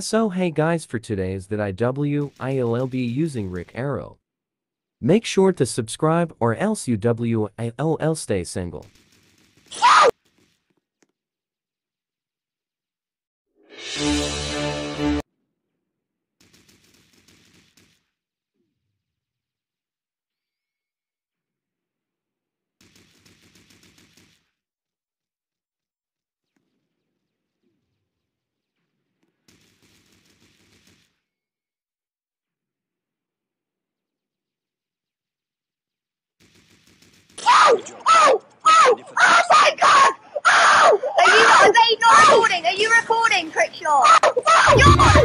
So hey guys for today is that IW I'll be using Req Arrow. Make sure to subscribe or else Oh, oh, oh, oh my God! Oh, are you, are they not recording? Are you recording, Crickshaw? Oh, oh,